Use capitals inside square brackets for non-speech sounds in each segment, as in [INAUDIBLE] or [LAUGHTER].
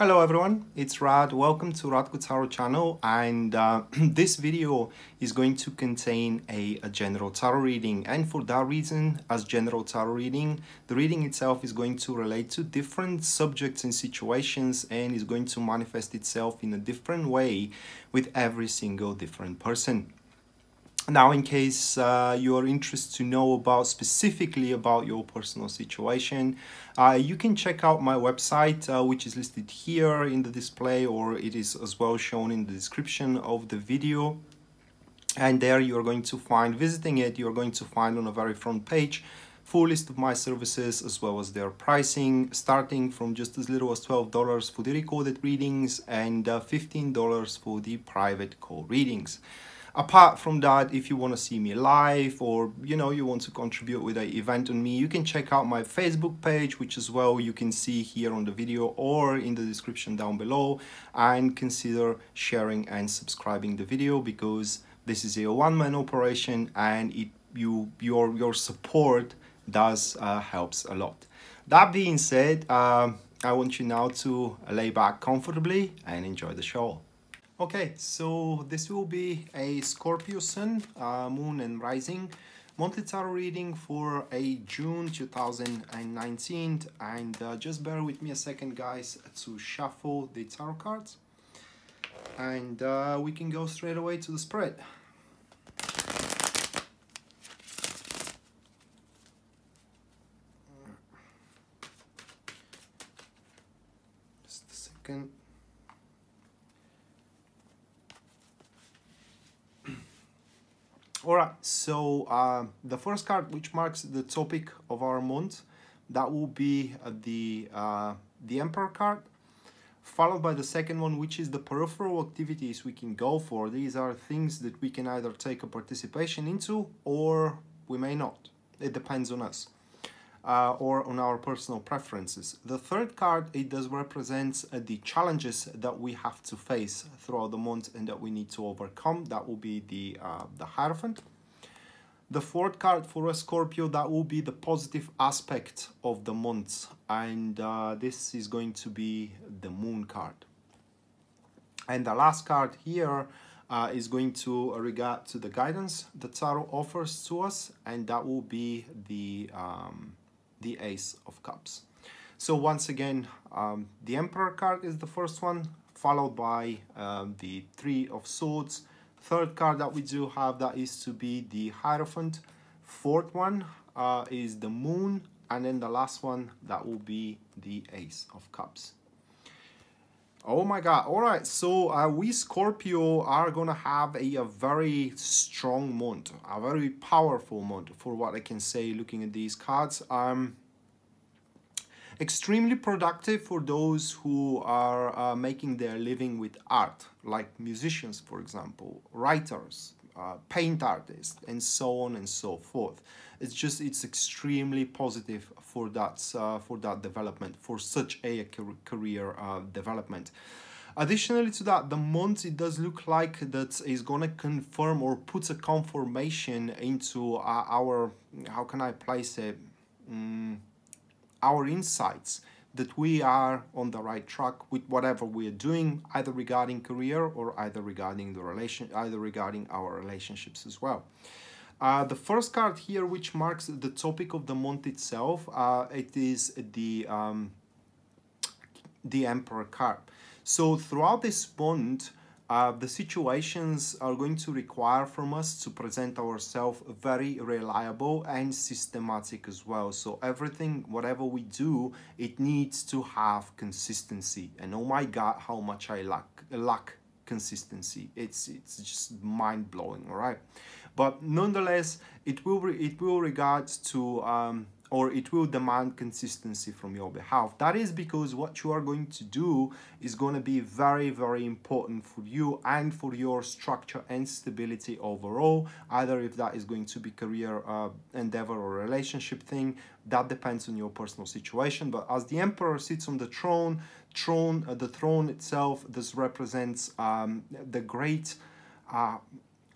Hello everyone, it's Rad. Welcome to Rad Tarot channel and uh, [CLEARS THROAT] this video is going to contain a, a, general tarot reading and for that reason as general tarot reading the reading itself is going to relate to different subjects and situations and is going to manifest itself in a different way with every single different person. Now, in case uh, you are interested to know about specifically about your personal situation, uh, you can check out my website, uh, which is listed here in the display, or it is as well shown in the description of the video. And there you are going to find, visiting it, you are going to find on a very front page, full list of my services as well as their pricing, starting from just as little as $12 for the recorded readings and uh, $15 for the private call readings apart from that if you want to see me live or you know you want to contribute with an event on me you can check out my facebook page which as well you can see here on the video or in the description down below. And consider sharing and subscribing the video because this is a one-man operation and it you your your support does uh, helps a lot. That being said uh, i want you now to lay back comfortably and enjoy the show Okay, so this will be a Scorpio Sun, uh, Moon and Rising monthly tarot reading for a June 2019 and uh, just bear with me a second guys to shuffle the tarot cards and uh, we can go straight away to the spread. Just a second. All right so uh, the first card which marks the topic of our month that will be uh, the uh, the emperor card followed by the second one which is the peripheral activities we can go for. These are things that we can either take a participation into or we may not. It depends on us uh, or on our personal preferences. The third card, it does represent uh, the challenges that we have to face throughout the month and that we need to overcome. That will be the, uh, the Hierophant. The fourth card for a Scorpio, that will be the positive aspect of the month. And uh, this is going to be the Moon card. And the last card here uh, is going to regard to the guidance the tarot offers to us and that will be the um, the Ace of Cups. So once again, um, the Emperor card is the first one, followed by um, the Three of Swords. Third card that we do have that is to be the Hierophant. Fourth one uh, is the Moon, and then the last one that will be the Ace of Cups. Oh my god. All right. So uh, we Scorpio are to have a, a, very strong month, a very powerful month for what I can say looking at these cards. Um, extremely productive for those who are uh, making their living with art, like musicians, for example, writers, uh, paint artist and so on and so forth. It's just, it's extremely positive for that, uh, for that development, for such a career uh, development. Additionally to that, the month it does look like that is to confirm or put a confirmation into uh, our, how can I place it, mm, our insights that we are on the right track with whatever we are doing, either regarding career or either regarding the relation, either regarding our relationships as well. Uh, the first card here, which marks the topic of the month itself, uh, it is the um, the Emperor card. So throughout this month, uh, the situations are going to require from us to present ourselves very reliable and systematic as well. So everything, whatever we do, it needs to have consistency. And oh my God, how much I lack, lack consistency. It's, it's just mind blowing, all right? But nonetheless, it will, it will regard to um, or it will demand consistency from your behalf. That is because what you are going to do is going to be very, very important for you and for your structure and stability overall. Either if that is going to be career uh, endeavor or relationship thing, that depends on your personal situation. But as the emperor sits on the throne, throne, uh, the throne itself, this represents um, the great uh,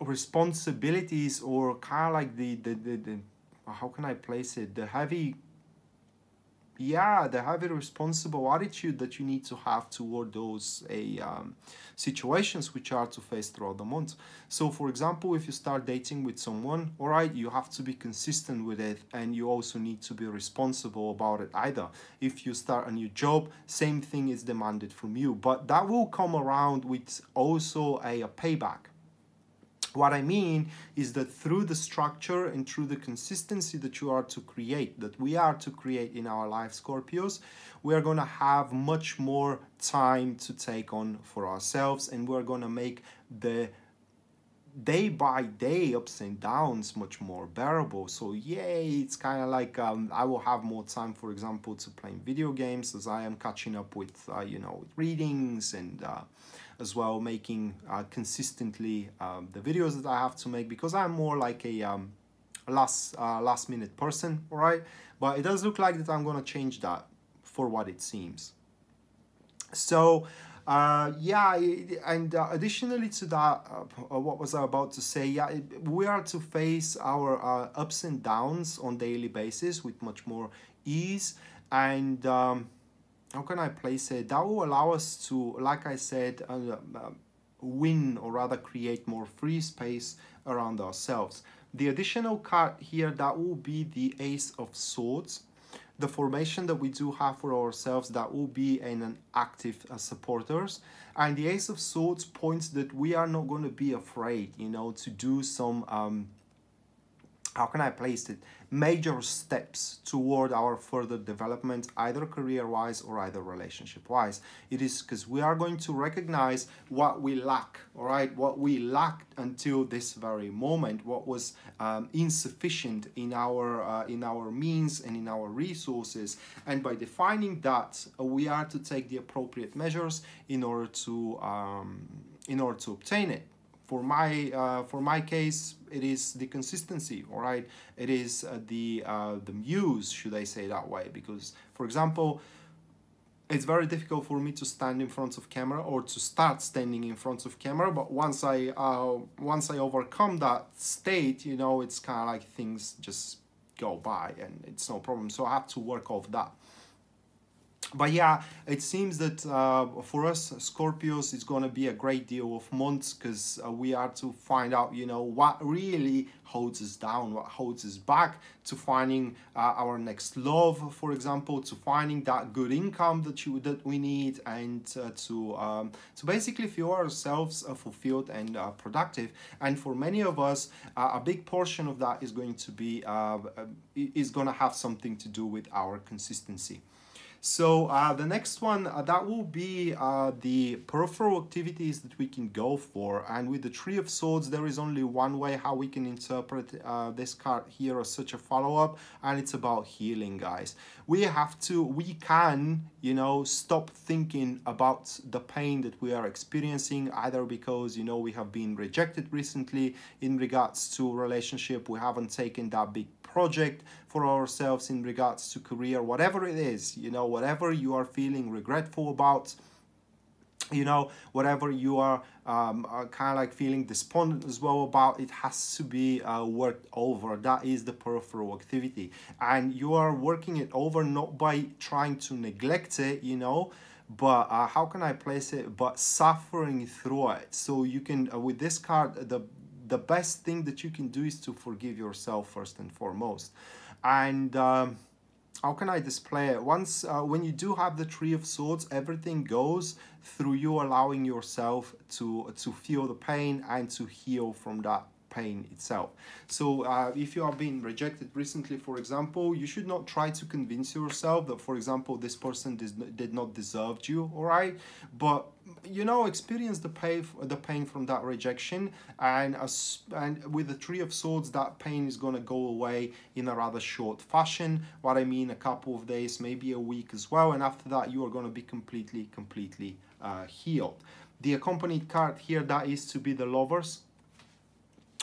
responsibilities or kind of like the, the, the, the how can I place it? The heavy yeah the heavy responsible attitude that you need to have toward those a um, situations which are to face throughout the month. So for example if you start dating with someone all right you have to be consistent with it and you also need to be responsible about it either. If you start a new job same thing is demanded from you. But that will come around with also a, a payback what I mean is that through the structure and through the consistency that you are to create, that we are to create in our life, Scorpios, we are going to have much more time to take on for ourselves and we're going to make the day by day ups and downs much more bearable. So yay it's kind of like um, i will have more time for example to playing video games as i am catching up with uh, you know readings and uh, as well making uh, consistently um, the videos that I have to make because I'm more like a um, last uh, last minute person all right? But it does look like that I'm gonna change that for what it seems. So uh, yeah and uh, additionally to that uh, what was I about to say? Yeah we are to face our uh, ups and downs on daily basis with much more ease and um, how can I place it? That will allow us to, like I said, uh, uh, win or rather create more free space around ourselves. The additional card here, that will be the Ace of Swords. The formation that we do have for ourselves, that will be in an active uh, supporters. And the Ace of Swords points that we are not going to be afraid, you know, to do some um, how can I place it, major steps toward our further development, either career-wise or either relationship-wise. It is because we are going to recognize what we lack, all right, what we lacked until this very moment, what was um, insufficient in our, uh, in our means and in our resources. And by defining that, uh, we are to take the appropriate measures in order to, um, in order to obtain it for my uh, for my case it is the consistency all right? It is uh, the uh, the muse should I say that way? Because for example it's very difficult for me to stand in front of camera or to start standing in front of camera but once I uh, once I overcome that state you know it's kind of like things just go by and it's no problem. So I have to work off that but yeah, it seems that uh, for us Scorpios, it's going to be a great deal of months because uh, we are to find out, you know, what really holds us down, what holds us back to finding uh, our next love, for example, to finding that good income that you that we need, and uh, to um, to basically feel ourselves uh, fulfilled and uh, productive. And for many of us, a big portion of that is going to be is going to have something to do with our consistency. So uh, the next one, uh, that will be uh, the peripheral activities that we can go for. And with the Three of Swords, there is only one way how we can interpret this card here as such a follow-up. And it's about healing, guys. We have to, we can, you know, stop thinking about the pain that we are experiencing, either because, you know, we have been rejected recently in regards to relationship. We haven't taken that big project for ourselves in regards to career, whatever it is, you know, whatever you are feeling regretful about, you know, whatever you are um, uh, kind of like feeling despondent as well about, it has to be uh, worked over. That is the peripheral activity. And you are working it over not by trying to neglect it, you know, but uh, how can I place it? But suffering through it. So you can, uh, with this card, the the best thing that you can do is to forgive yourself first and foremost. And um, how can I display it? Once, uh, when you do have the Three of Swords, everything goes through you allowing yourself to, to feel the pain and to heal from that pain itself. So uh, if you are being rejected recently, for example, you should not try to convince yourself that, for example, this person did, did not deserve you, all right? But you know, experience the pain, the pain from that rejection, and and with the Three of Swords, that pain is gonna go away in a rather short fashion. What I mean, a couple of days, maybe a week as well, and after that, you are gonna be completely, completely uh, healed. The accompanied card here, that is to be the Lovers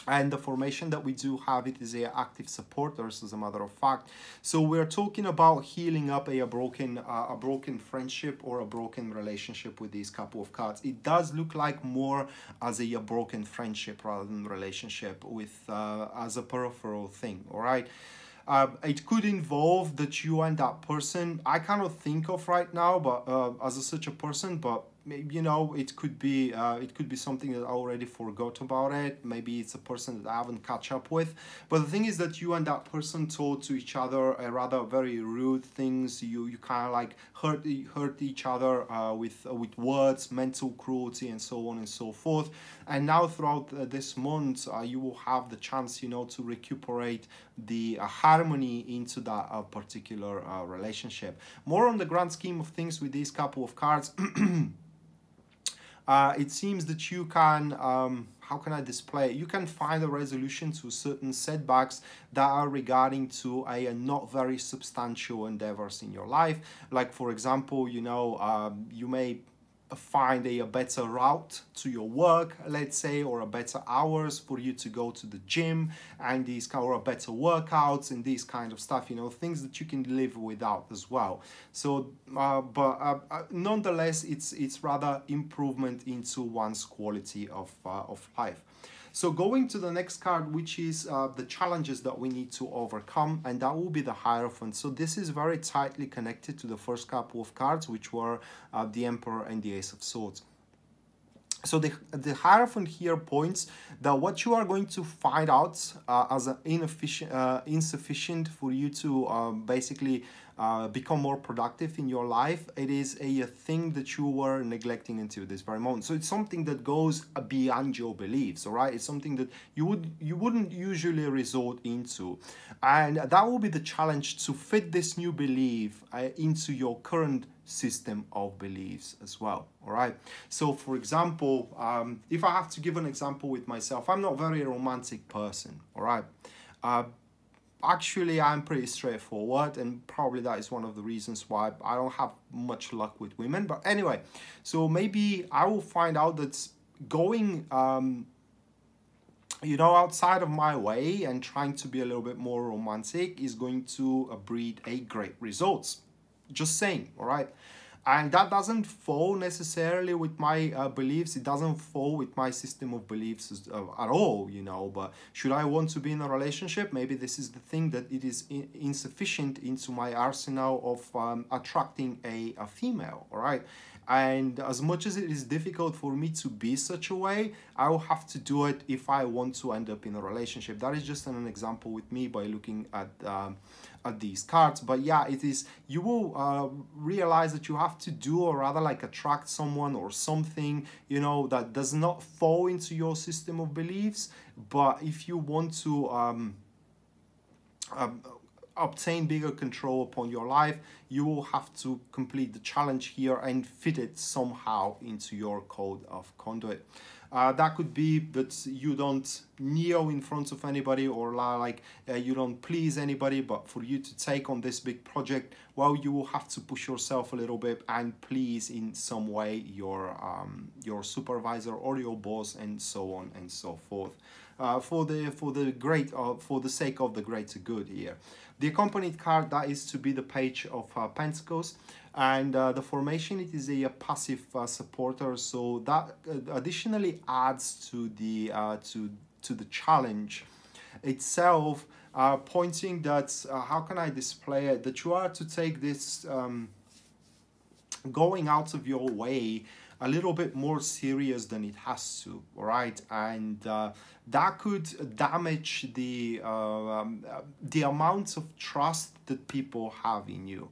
and the formation that we do have it is a active supporters as a matter of fact. So we're talking about healing up a, a broken uh, a broken friendship or a broken relationship with these couple of cards. It does look like more as a, a broken friendship rather than relationship with uh, as a peripheral thing all right? Uh, it could involve that you and that person I cannot think of right now, but uh, as a, such a person, but maybe you know it could be uh, it could be something that I already forgot about it. Maybe it's a person that I haven't catch up with. But the thing is that you and that person told to each other a rather very rude things. You you kind of like hurt hurt each other uh, with uh, with words mental cruelty and so on and so forth. And now throughout uh, this month uh, you will have the chance you know to recuperate the uh, harmony into that particular relationship. More on the grand scheme of things with these couple of cards [CLEARS THROAT] uh, it seems that you can, um, how can I display You can find a resolution to certain setbacks that are regarding to a, a not very substantial endeavors in your life. Like for example, you know, um, you may find a, a better route to your work, let's say, or a better hours for you to go to the gym and these or a better workouts and these kind of stuff, you know, things that you can live without as well. So, uh, but uh, uh, nonetheless, it's it's rather improvement into one's quality of uh, of life. So going to the next card, which is uh, the challenges that we need to overcome, and that will be the Hierophant. So this is very tightly connected to the first couple of cards, which were uh, the Emperor and the Ace of Swords. So the, the Hierophant here points that what you are going to find out uh, as inefficient, uh, insufficient for you to uh, basically uh, become more productive in your life, it is a, a, thing that you were neglecting until this very moment. So it's something that goes beyond your beliefs, all right? It's something that you would you wouldn't usually resort into, and that will be the challenge to fit this new belief uh, into your current system of beliefs as well all right so for example um, if i have to give an example with myself i'm not very romantic person all right uh, actually I'm pretty straightforward and probably that is one of the reasons why I don't have much luck with women but anyway so maybe I will find out that going um, you know outside of my way and trying to be a little bit more romantic is going to uh, breed a great results. Just saying all right and that doesn't fall necessarily with my uh, beliefs. It doesn't fall with my system of beliefs as, uh, at all you know but should i want to be in a relationship? Maybe this is the thing that it is in, insufficient into my arsenal of um, attracting a, a female all right? And as much as it is difficult for me to be such a way i will have to do it if i want to end up in a relationship. That is just an example with me by looking at um, at these cards but yeah it is you will uh, realize that you have to do or rather like attract someone or something you know that does not fall into your system of beliefs but if you want to um, um, obtain bigger control upon your life you will have to complete the challenge here and fit it somehow into your code of conduit uh, that could be that you don't kneel in front of anybody or like uh, you don't please anybody but for you to take on this big project well you will have to push yourself a little bit and please in some way your um, your supervisor or your boss and so on and so forth. Uh, for the for the great uh, for the sake of the greater good here the accompanied card that is to be the page of uh, pentacles and uh, the formation it is a, a passive uh, supporter so that uh, additionally adds to the uh, to to the challenge itself uh, pointing that uh, how can I display it? That you are to take this um, going out of your way a little bit more serious than it has to all right and uh, that could damage the uh, um, the amount of trust that people have in you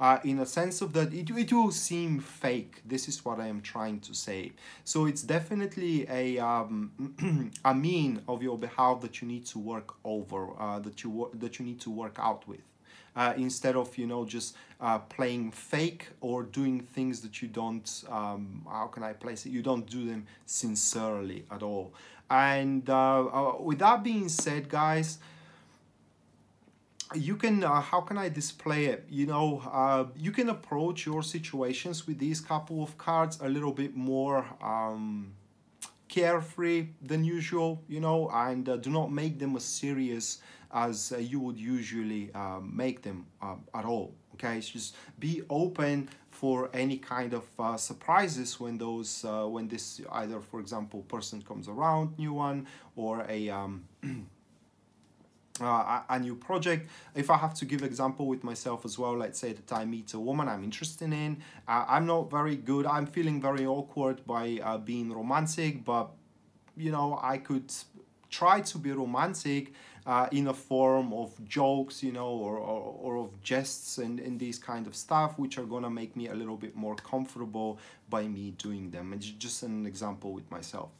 uh, in a sense of that it, it will seem fake. This is what i am trying to say. So it's definitely a um, [CLEARS THROAT] a mean of your behalf that you need to work over uh, that you that you need to work out with uh, instead of you know just uh, playing fake or doing things that you don't um, how can I place it? You don't do them sincerely at all. And uh, uh with that being said guys you can uh, how can i display it? You know uh, you can approach your situations with these couple of cards a little bit more um, carefree than usual you know and uh, do not make them as serious as uh, you would usually uh, make them uh, at all okay? It's just be open for any kind of surprises when those when this either for example person comes around new one or a um, [CLEARS THROAT] uh, a new project. If I have to give example with myself as well, let's say that I meet a woman I'm interested in, uh, I'm not very good. I'm feeling very awkward by uh, being romantic, but you know I could try to be romantic uh, in a form of jokes, you know, or, or, or of jests and, and these kind of stuff, which are gonna make me a little bit more comfortable by me doing them. It's just an example with myself.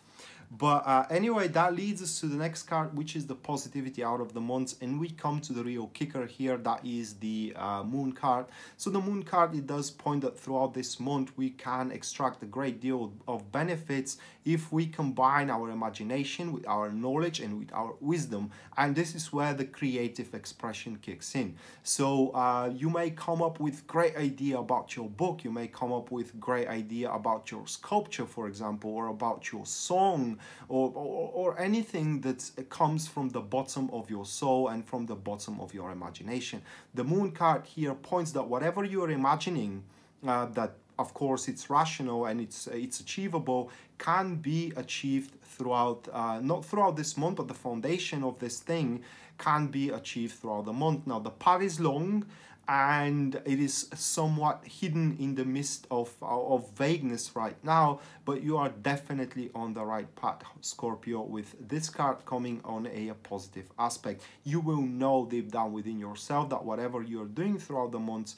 But uh, anyway, that leads us to the next card, which is the positivity out of the months. And we come to the real kicker here. That is the uh, moon card. So the moon card, it does point that throughout this month, we can extract a great deal of benefits if we combine our imagination with our knowledge and with our wisdom. And this is where the creative expression kicks in. So uh, you may come up with great idea about your book. You may come up with great idea about your sculpture, for example, or about your song or, or, or anything that comes from the bottom of your soul and from the bottom of your imagination. The moon card here points that whatever you're imagining, uh, that of course it's rational and it's it's achievable can be achieved throughout uh, not throughout this month but the foundation of this thing can be achieved throughout the month. Now the path is long and it is somewhat hidden in the midst of, of vagueness right now but you are definitely on the right path scorpio with this card coming on a, a positive aspect. You will know deep down within yourself that whatever you're doing throughout the months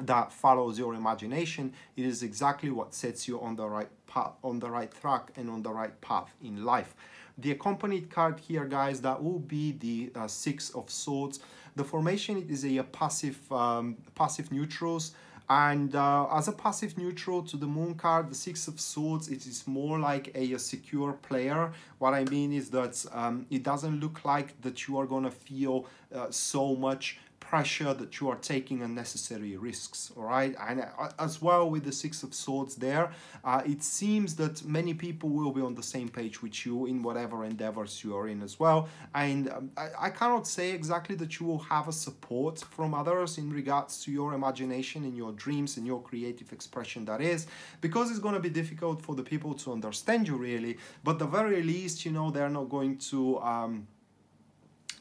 that follows your imagination. It is exactly what sets you on the right path on the right track and on the right path in life. The accompanied card here guys that will be the uh, six of swords. The formation is a, a passive um, passive neutrals. And uh, as a passive neutral to the moon card the six of swords it is more like a, a secure player. What i mean is that um, it doesn't look like that you are gonna feel uh, so much pressure that you are taking unnecessary risks all right? And uh, as well with the six of swords there uh, it seems that many people will be on the same page with you in whatever endeavors you are in as well. And um, I, I cannot say exactly that you will have a support from others in regards to your imagination and your dreams and your creative expression that is because it's going to be difficult for the people to understand you really. But the very least you know they're not going to um,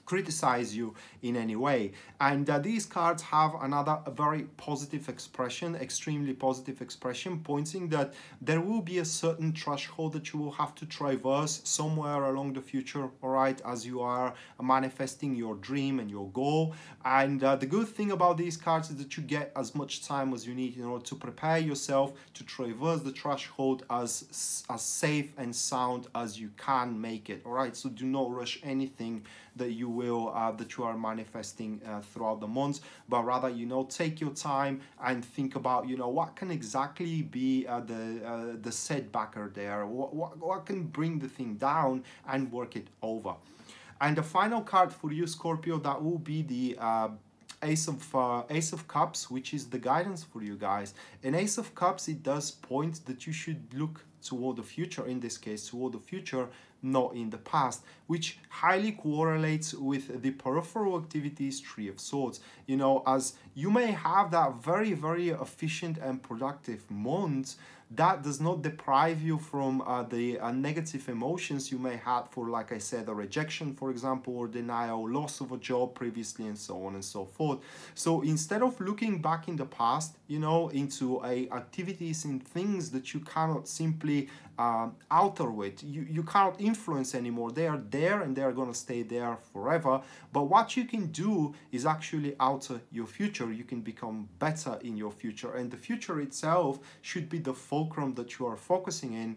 criticize you in any way. And uh, these cards have another very positive expression, extremely positive expression, pointing that there will be a certain threshold that you will have to traverse somewhere along the future, all right, as you are manifesting your dream and your goal. And uh, the good thing about these cards is that you get as much time as you need in order to prepare yourself to traverse the threshold as, as safe and sound as you can make it, all right? So do not rush anything that you will uh, that you are manifesting uh, throughout the months. But rather you know take your time and think about you know what can exactly be uh, the uh, the setbacker there. What, what, what can bring the thing down and work it over. And the final card for you Scorpio that will be the uh, ace of uh, ace of cups which is the guidance for you guys. An ace of cups it does point that you should look toward the future in this case toward the future not in the past, which highly correlates with the peripheral activities three of swords. You know, as you may have that very, very efficient and productive month, that does not deprive you from uh, the uh, negative emotions you may have for, like I said, a rejection, for example, or denial, loss of a job previously, and so on and so forth. So instead of looking back in the past, you know, into a activities and things that you cannot simply uh, alter with, you, you cannot influence anymore. They are there and they are going to stay there forever. But what you can do is actually alter your future. You can become better in your future. And the future itself should be the fulcrum that you are focusing in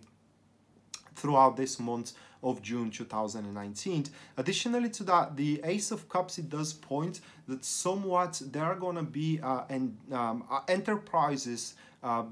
throughout this month of June 2019. Additionally to that, the Ace of Cups, it does point that somewhat there are going to be uh, en um, uh, enterprises uh,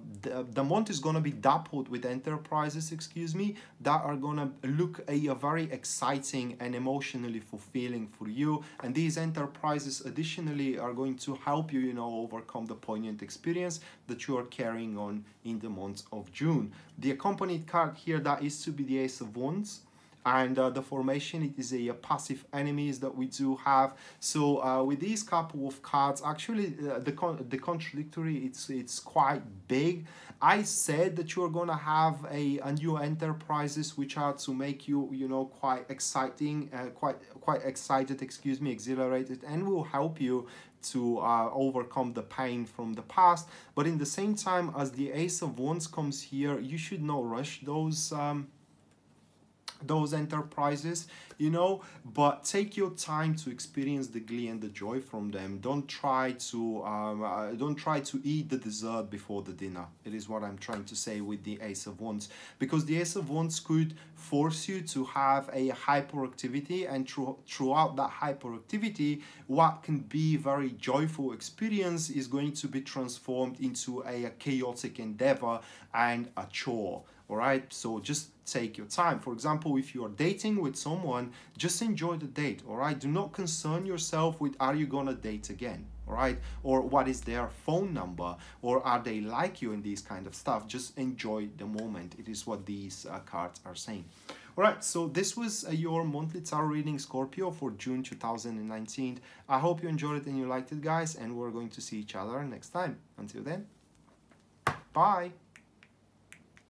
month is going to be dappled with enterprises, excuse me, that are going to look a, a, very exciting and emotionally fulfilling for you. And these enterprises additionally are going to help you, you know, overcome the poignant experience that you are carrying on in the month of June. The accompanied card here, that is to be the Ace of Wands and uh, the formation it is a, a, passive enemies that we do have. So uh, with these couple of cards actually uh, the con the contradictory it's it's quite big. I said that you're gonna have a, a new enterprises which are to make you you know quite exciting uh, quite quite excited excuse me exhilarated and will help you to uh, overcome the pain from the past. But in the same time as the ace of wands comes here you should not rush those um, those enterprises you know but take your time to experience the glee and the joy from them. Don't try to um, uh, don't try to eat the dessert before the dinner. It is what i'm trying to say with the ace of wands. Because the ace of wands could force you to have a hyperactivity and through, throughout that hyperactivity what can be very joyful experience is going to be transformed into a chaotic endeavor and a chore all right so just take your time. For example if you are dating with someone just enjoy the date all right? Do not concern yourself with are you gonna date again all right? Or what is their phone number? Or are they like you in these kind of stuff? Just enjoy the moment. It is what these uh, cards are saying. All right so this was uh, your monthly tarot reading scorpio for june 2019 i hope you enjoyed it and you liked it guys and we're going to see each other next time. Until then bye